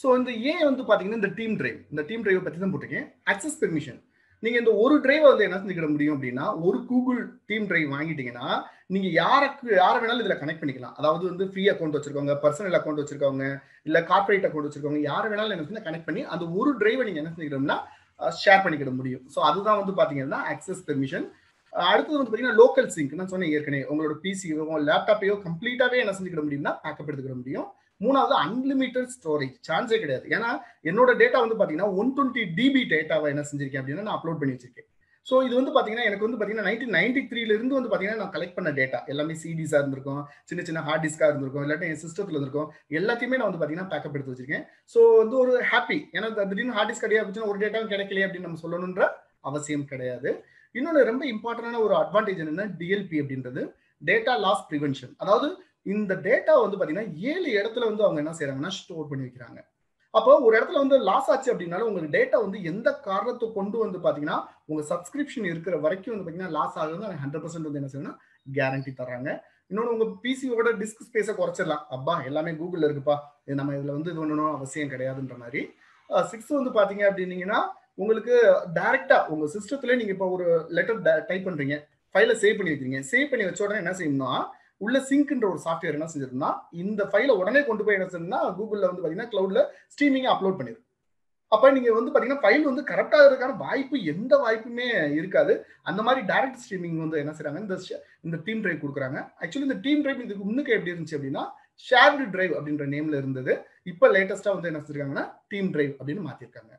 So இந்த ஏன் வந்து பார்த்தீங்கன்னா இந்த டீம் டிரைவ் இந்த டீம் டிரைவை பற்றி தான் போட்டிருக்கேன். அக்சஸ் பெர்மிஷன் நீங்கள் இந்த ஒரு டிரைவை வந்து என்ன செஞ்சுக்கிட முடியும் அப்படின்னா ஒரு கூகுள் டீம் டிரைவ் வாங்கிட்டீங்கன்னா நீங்கள் யாருக்கு யாரை வேணாலும் இதில் கனெக்ட் பண்ணிக்கலாம். அதாவது வந்து ஃப்ரீ அக்கௌண்ட் வச்சிருக்கவங்க பர்சனல் அக்கௌண்ட் வச்சிருக்கவங்க இல்லை கார்பரேட் அக்கௌண்ட் வச்சிருக்கவங்க யாரை வேணாலும் என்ன செஞ்சு கனெக்ட் பண்ணி அந்த ஒரு டிரைவை நீங்கள் என்ன செஞ்சுக்கிட்டோம்னா ஷேர் பண்ணிக்கிட முடியும். ஸோ அதுதான் வந்து பார்த்தீங்கன்னா அக்சஸ் பெர்மிஷன் அடுத்தது வந்து பார்த்தீங்கன்னா லோக்கல் சிங்க் நான் சொன்னேன் ஏற்கனவே. உங்களோட பிசியோ லேப்டாப்பையோ கம்ப்ளீட்டாகவே என்ன செஞ்சுக்கிட முடியும்னா பேக்கப் எடுத்துக்கிட முடியும். மூணாவது அன்லிமிட்டட் ஸ்டோரேஜ் சான்ஸே கிடையாது. ஏன்னா என்னோட டேட்டா வந்து பார்த்தீங்கன்னா ஒன் டுவெண்ட்டி டிபி டேட்டாவை என்ன செஞ்சிருக்கேன் அப்படின்னா நான் அப்லோட் பண்ணி வச்சிருக்கேன். ஸோ இது வந்து பார்த்தீங்கன்னா எனக்கு வந்து பார்த்தீங்கன்னா நைன்டீன் நைன்டி த்ரீலேருந்து வந்து பார்த்தீங்கன்னா நான் கலெக்ட் பண்ண டேட்டா எல்லாமே சிடிஸாக இருந்திருக்கும். சின்ன சின்ன ஹார்ட் டிஸ்காக இருந்திருக்கும். இல்லாட்டி என் சிஸ்டத்தில் இருந்திருக்கும். எல்லாத்தையுமே நான் வந்து பார்த்தீங்கன்னா பேக்கப் எடுத்து வச்சிருக்கேன். ஸோ வந்து ஒரு ஹாப்பி ஏன்னா திடீர்னு ஹார்ட் டிஸ்க் கிடையாது ஒரு டேட்டாவும் கிடைக்கலையே அப்படின்னு நம்ம சொல்லணுன்ற அவசியம் கிடையாது. இன்னொன்று ரொம்ப இம்பார்ட்டண்டான ஒரு அட்வான்டேஜ் என்னன்னா டிஎல்பி அப்படின்றது டேட்டா லாஸ் ப்ரிவென்ஷன் அதாவது இந்த டேட்டா வந்து பார்த்தீங்கன்னா ஏழு இடத்துல வந்து அவங்க என்ன செய்யறாங்கன்னா ஸ்டோர் பண்ணி வைக்கிறாங்க. அப்போ ஒரு இடத்துல வந்து லாஸ் ஆச்சு அப்படின்னாலும் உங்களுக்கு டேட்டா வந்து எந்த காரணத்தை கொண்டு வந்து பார்த்தீங்கன்னா உங்க சப்ஸ்கிரிப்ஷன் இருக்கிற வரைக்கும் வந்து பார்த்தீங்கன்னா லாஸ் ஆகுது ஹண்ட்ரட் பர்சன்ட் வந்து என்ன செய்யணும்னா கேரண்டி தர்றாங்க. இன்னொன்று உங்க பிசியோட டிஸ்க் ஸ்பேஸை குறைச்சிடலாம். அப்பா எல்லாமே கூகுளில் இருக்குப்பா. இது நம்ம இதில் வந்து இது பண்ணணும் அவசியம் கிடையாதுன்ற மாதிரி. சிக்ஸ் வந்து பார்த்தீங்க அப்படின்னீங்கன்னா உங்களுக்கு டைரக்டா உங்க சிஸ்டத்துல நீங்க இப்போ ஒரு லெட்டர் டைப் பண்றீங்க. ஃபைலை சேவ் பண்ணி வைக்கிறீங்க. சேவ் பண்ணி வச்ச உடனே என்ன செய்யணும்னா உள்ள சிங்க்ன்ற ஒரு சாஃப்ட்வேர் என்ன செஞ்சிருந்தா இந்த ஃபைலை உடனே கொண்டு போய் என்ன செய்யணும்னா கூகுளில் வந்து பார்த்தீங்கன்னா கிளவுட்ல ஸ்ட்ரீமிங் அப்லோட் பண்ணிடும் அப்போ நீங்க வந்து பார்த்தீங்கன்னா ஃபைல் வந்து கரெக்டாக இருக்கான வாய்ப்பு எந்த வாய்ப்புமே இருக்காது. அந்த மாதிரி டைரக்ட் ஸ்ட்ரீமிங் வந்து என்ன செய்கிறாங்க இந்த இந்த டீம் ட்ரைவ் கொடுக்குறாங்க. ஆக்சுவலி இந்த டீம் ட்ரைவ் இதுக்கு முன்னுக்கு எப்படி இருந்துச்சு அப்படின்னா ஷேர்டு டிரைவ் அப்படின்ற நேம்ல இருந்தது. இப்போ லேட்டஸ்டா வந்து என்ன செஞ்சிருக்காங்கன்னா டீம் டிரைவ் அப்படின்னு மாத்திருக்காங்க.